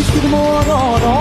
It's the more